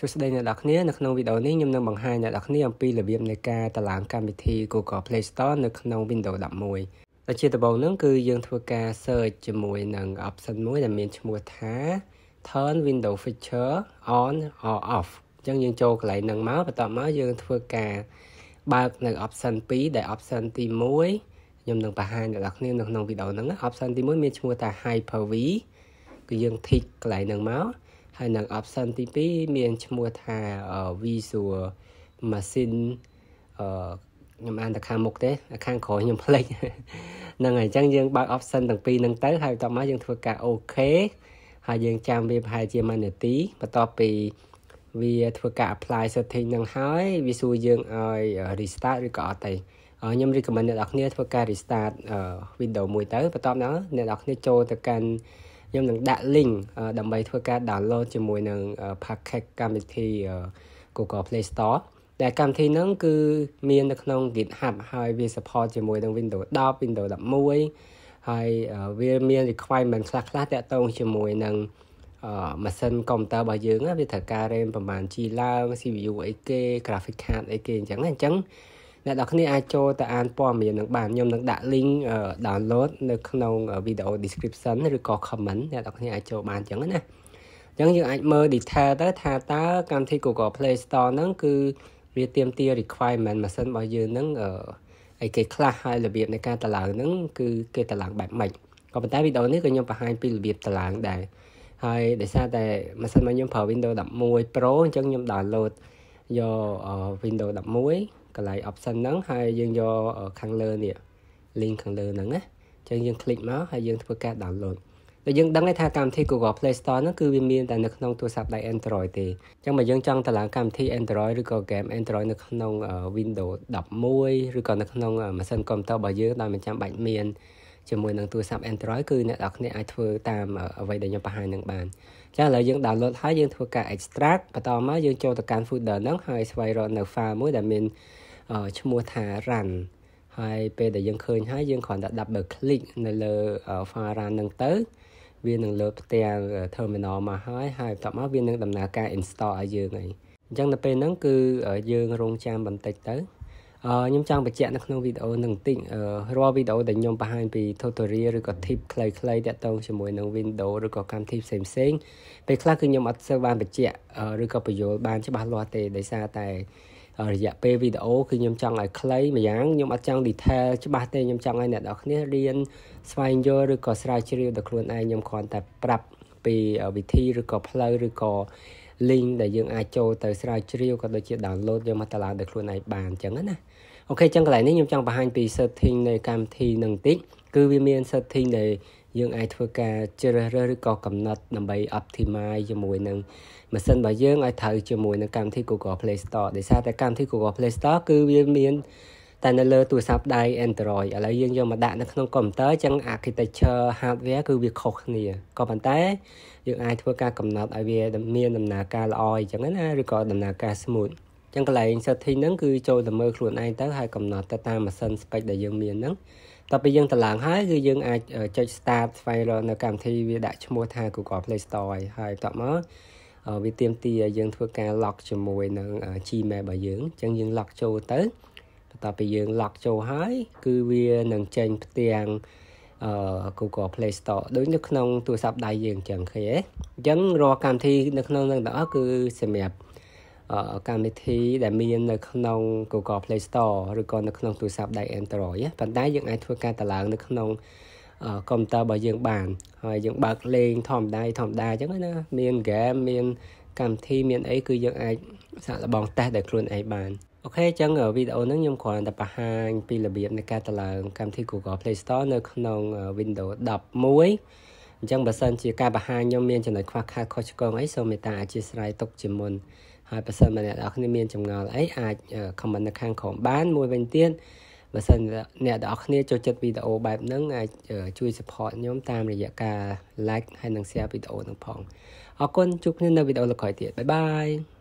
សួស្តីអ្នកនរគ្នានៅក្នុងវីដេអូនេះខ្ញុំនឹងបង្ហាញអ្នកនរគ្នាអំពីរបៀបនៃការតឡើងកម្មវិធី Google Play Store នៅក្នុង Windows 11ដែលជាដំបូងហ្នឹងគឺយើងធ្វើការ search ជាមួយនឹង option មួយដែលមានឈ្មោះថា turn window feature on or off អញ្ចឹងយើងចូលកន្លែងហ្នឹងមកបន្ទាប់មកយើងធ្វើការបើកនៅ option 2ដែល option ទី1ខ្ញុំនឹងបង្ហាញអ្នកនរគ្នានៅក្នុងវីដេអូហ្នឹង option ទី1មានឈ្មោះថា Hyper-V គឺយើង tick កន្លែងហ្នឹងមក ហើយនឹង option ទី2មានឈ្មោះថា visual machine អឺខ្ញុំអានតែខាងមុខទេខាងក្រោយខ្ញុំភ្លេចហ្នឹងហើយអញ្ចឹងយើងបើក option ទាំងពីរហ្នឹងទៅហើយបន្ទាប់មកយើងធ្វើការ OK ហើយយើងចាំវាប្រហែលជា1នាទីបន្ទាប់ពីវាធ្វើការ apply setting ហ្នឹងហើយវាសួរយើងឲ្យ restart ឬក៏អត់ទេខ្ញុំ recommend អ្នកនរគ្នាធ្វើការ restart Windows មួយទៅបន្ទាប់មកអ្នកនរគ្នាចូលទៅកាន់ ខ្ញុំនឹងដាក់ link ដើម្បីធ្វើការ download ជាមួយនឹង package កម្មវិធី Google Play Store ដែលកម្មវិធីហ្នឹងគឺមាននៅក្នុង GitHub ហើយវា support ជាមួយនឹង Windows 10 Windows 11ហើយវាមាន requirement ខ្លះខ្លះតាក់ទងជាមួយនឹងម៉ាស៊ីនកុំព្យូទ័ររបស់យើងវាត្រូវការ RAM ប្រហែល G ឡើង CPU អីគេ graphic card អីគេអញ្ចឹងអញ្ចឹង អ្នកនរគ្នាអាចចូលទៅអានព័ត៌មាននឹងបានខ្ញុំនឹងដាក់ link download នៅក្នុង video description ឬក៏ comment អ្នកនរគ្នាអាចចូលបានអញ្ចឹងណាអញ្ចឹងយើងអាចមើល detail ទៅថាតើកម្មវិធី Google Play Store ហ្នឹងគឺវាទាមទារ requirement ម៉ាស៊ីនរបស់យើងហ្នឹងអីគេខ្លះហើយរបៀបនៃការតម្លើងហ្នឹងគឺគេតម្លើងបែបម៉េចក៏ប៉ុន្តែវីដេអូនេះក៏ខ្ញុំបង្ហាញពីរបៀបតម្លើងដែរហើយដោយសារតែម៉ាស៊ីនរបស់ខ្ញុំប្រើ Windows 11 Pro អញ្ចឹងខ្ញុំ download យក Windows 11កន្លែង option ហ្នឹងហើយយើងយកខាងលើនេះ link ខាងលើហ្នឹងណាអញ្ចឹងយើង click មកហើយយើងធ្វើការ download តែយើងដឹងថាកម្មវិធី Google Play Store ហ្នឹងគឺវាមានតែនៅក្នុងទូរស័ព្ទដៃ Android ទេអញ្ចឹងបើយើងចង់តឡើងកម្មវិធី Android ឬក៏ game Android នៅក្នុង Windows 11ឬក៏នៅក្នុងម៉ាស៊ីនកុំព្យូទ័ររបស់យើងដោយមិនចាំបាច់មាន ជាមួយនឹងទូរស័ព្ទ Android គឺអ្នកនរគ្នាអាចធ្វើតាមអ្វីដែលខ្ញុំបង្ហាញនឹងបានចាឥឡូវយើង download ហើយយើងធ្វើការ extract បន្តមកយើងចូលទៅកាន់ folder ហ្នឹងហើយស្វែងរកនៅ file មួយដែលមានឈ្មោះថា run ហើយពេលដែលយើងឃើញហើយយើងគ្រាន់តែ double click នៅលើ file run ហ្នឹងទៅវានឹងលើកផ្ទាំង terminal មកហើយហើយបន្ទាប់មកវានឹងដំណើរការ install ឲ្យយើងហើយអញ្ចឹងនៅពេលហ្នឹងគឺយើងរងចាំបន្តិចទៅអឺ ខ្ញុំចង់បញ្ជាក់នៅក្នុងវីដេអូនឹងបន្តិចរាល់វីដេអូដែលខ្ញុំបង្ហាញពី tutorial ឬក៏ tip ខ្លីៗតាក់ទងជាមួយនឹង Windows ឬក៏កម្មវិធីផ្សេងផ្សេងពេលខ្លះគឺខ្ញុំអត់សូវបានបញ្ជាក់ឬក៏បញ្យល់បានច្បាស់លាស់ទេដោយសារតែរយៈពេលវីដេអូគឺខ្ញុំចង់ឲ្យខ្លីម្យ៉ាងខ្ញុំអត់ចង់ detail ច្បាស់ទេខ្ញុំចង់ឲ្យអ្នកនរគ្នារៀនស្វែងយល់ឬក៏ស្រាវជ្រាវដោយខ្លួនឯងខ្ញុំគ្រាន់តែប្រាប់ពីវិធីឬក៏ផ្លូវឬក៏ link ដែលយើងអាចចូលទៅស្រាវជ្រាវក៏ដូចជា download យកមកតឡើងដោយខ្លួនឯងបានអញ្ចឹងណាអូខេអញ្ចឹងកន្លែងនេះខ្ញុំចង់បង្ហាញពី setting នៃកម្មវិធីនឹងតិចគឺវាមាន setting ដែលយើងអាចធ្វើការជ្រើសរើសឬក៏កំណត់ដើម្បី optimize ជាមួយនឹងម៉ាស៊ីនរបស់យើងឲ្យត្រូវជាមួយនឹងកម្មវិធី Google Play Store ដោយសារតែកម្មវិធី Google Play Store គឺវាមាន តែនៅលើទូរស័ព្ទដៃ Android ឥឡូវយើងយកមកដាក់នៅក្នុងកុំព្យូទ័រចឹង architecture hardware គឺវាខុសគ្នាក៏ប៉ុន្តែយើងអាចធ្វើការកំណត់ឲ្យវាមានដំណើរការល្អអញ្ចឹងណាឬក៏ដំណើរការ smooth ចឹងកន្លែង setting ហ្នឹងគឺចូលទៅមើលខ្លួនឯងទៅហើយកំណត់ទៅតាមម៉ាស៊ីន spec ដែលយើងមានហ្នឹងតទៅយើងតម្លើងហើយគឺយើងអាចចុច start ស្វែងរកនៅកម្មវិធីវាដាក់ឈ្មោះថា Google Play Store ហើយបន្ទាប់មកវាទៀមទីឲ្យយើងធ្វើការ lock ជាមួយនឹង Gmail របស់យើងអញ្ចឹងយើង lock ចូលទៅ បន្ទាប់ពីយើង lock ចូលហើយ គឺវានឹងចេញផ្ទាំងអឺ Google Play Store ដូចនៅក្នុងទូរស័ព្ទដៃយើងអញ្ចឹងឃើញទេអញ្ចឹងរាល់កម្មវិធីនៅក្នុងនឹងទាំងអស់គឺសម្រាប់កម្មវិធីដែលមាននៅក្នុង Google Play Store ឬក៏នៅក្នុងទូរស័ព្ទដៃ Android ប៉ុន្តែយើងអាចធ្វើការតម្លើងនៅក្នុងកុំព្យូទ័ររបស់យើងបានហើយយើងបើកលេងធម្មតាធម្មតាអញ្ចឹងណាមានហ្គេមមានកម្មវិធីមានអីគឺយើងអាចសាកល្បងតេស្តដោយខ្លួនឯងបាន អូខេអញ្ចឹងវីដេអូនេះខ្ញុំគ្រាន់តែបង្ហាញពីរបៀបនៃការតម្លើងកម្មវិធី Google Play Store នៅក្នុង Windows 11អញ្ចឹងបើសិនជាការបង្ហាញខ្ញុំមានចំណុចខ្វះខាតខុសឆ្គងអីសូមមេត្តាអធិស្ឋានទុកជាមុនហើយបើសិនមកអ្នកនរគ្នាមានចម្ងល់អីអាច comment នៅខាងក្រោមបានមួយវិញទៀតបើសិនអ្នកទាំងអស់គ្នាចូលចិត្តវីដេអូបែបហ្នឹងអាចជួយ support ខ្ញុំតាមរយៈការ like ហើយនិង share វីដេអូហ្នឹងផងអរគុណជួបគ្នានៅវីដេអូក្រោយទៀតបាយបាយ